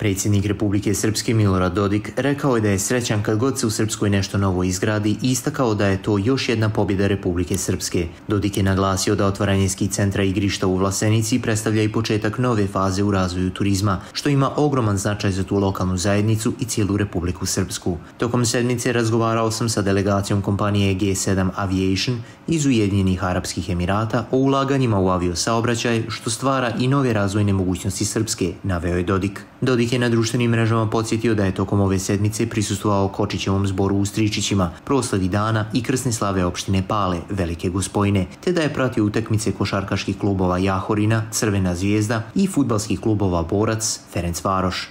Predsjednik Republike Srpske Milorad Dodik rekao je da je srećan kad god se u Srpskoj nešto novo izgradi i istakao da je to još jedna pobjeda Republike Srpske. Dodik je naglasio da otvaranje ski centra igrišta u Vlasenici predstavlja i početak nove faze u razvoju turizma, što ima ogroman značaj za tu lokalnu zajednicu i cijelu Republiku Srpsku. Tokom sedmice razgovarao sam sa delegacijom kompanije G7 Aviation iz Ujedinjenih Arabskih Emirata o ulaganjima u aviosaobraćaj, što stvara i nove razvojne mogućnosti Srpske, naveo je Dodik. Dodik je na društvenim mrežama podsjetio da je tokom ove sedmice prisustvovao Kočićevom zboru u Stričićima, proslavi dana i krsne slave opštine Pale, Velike Gospojne, te da je pratio utakmice košarkaških klubova Jahorina, Crvena zvijezda i futbalskih klubova Borac, Ferenc Varoš.